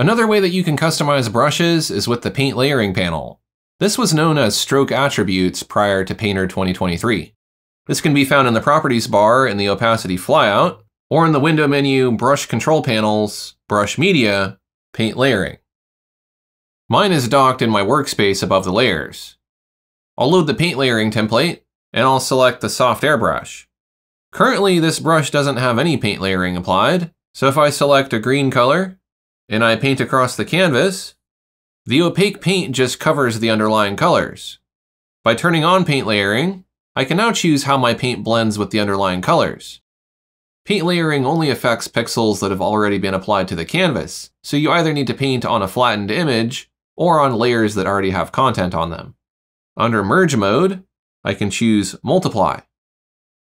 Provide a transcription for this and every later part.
Another way that you can customize brushes is with the paint layering panel. This was known as stroke attributes prior to Painter 2023. This can be found in the properties bar in the opacity flyout, or in the window menu brush control panels, brush media, paint layering. Mine is docked in my workspace above the layers. I'll load the paint layering template, and I'll select the soft airbrush. Currently, this brush doesn't have any paint layering applied, so if I select a green color, and I paint across the canvas, the opaque paint just covers the underlying colors. By turning on paint layering, I can now choose how my paint blends with the underlying colors. Paint layering only affects pixels that have already been applied to the canvas, so you either need to paint on a flattened image or on layers that already have content on them. Under Merge mode, I can choose Multiply.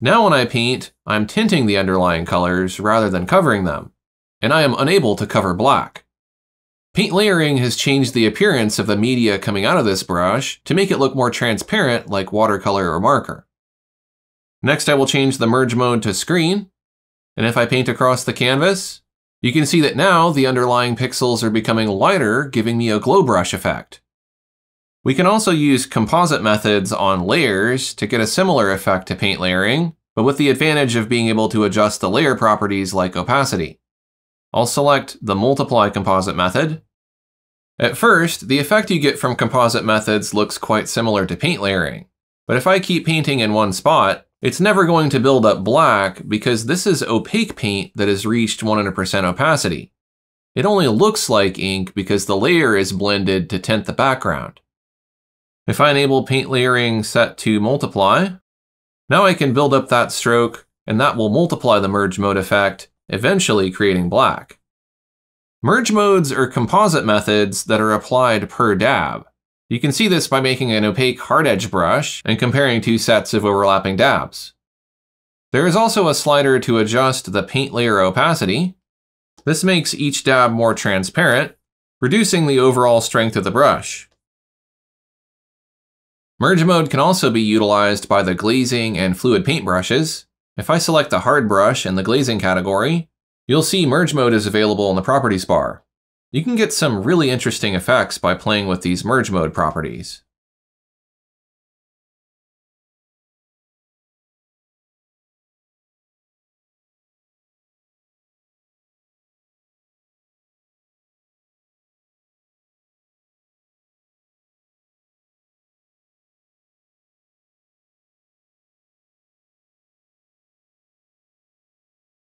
Now when I paint, I'm tinting the underlying colors rather than covering them, and I am unable to cover black. Paint layering has changed the appearance of the media coming out of this brush to make it look more transparent like watercolor or marker. Next I will change the merge mode to screen, and if I paint across the canvas, you can see that now the underlying pixels are becoming lighter, giving me a glow brush effect. We can also use composite methods on layers to get a similar effect to paint layering, but with the advantage of being able to adjust the layer properties like opacity. I'll select the multiply composite method. At first, the effect you get from composite methods looks quite similar to paint layering. But if I keep painting in one spot, it's never going to build up black because this is opaque paint that has reached 100% opacity. It only looks like ink because the layer is blended to tint the background. If I enable paint layering set to multiply, now I can build up that stroke and that will multiply the merge mode effect eventually creating black. Merge modes are composite methods that are applied per dab. You can see this by making an opaque hard edge brush and comparing two sets of overlapping dabs. There is also a slider to adjust the paint layer opacity. This makes each dab more transparent, reducing the overall strength of the brush. Merge mode can also be utilized by the glazing and fluid paint brushes. If I select the hard brush in the glazing category, you'll see merge mode is available in the properties bar. You can get some really interesting effects by playing with these merge mode properties.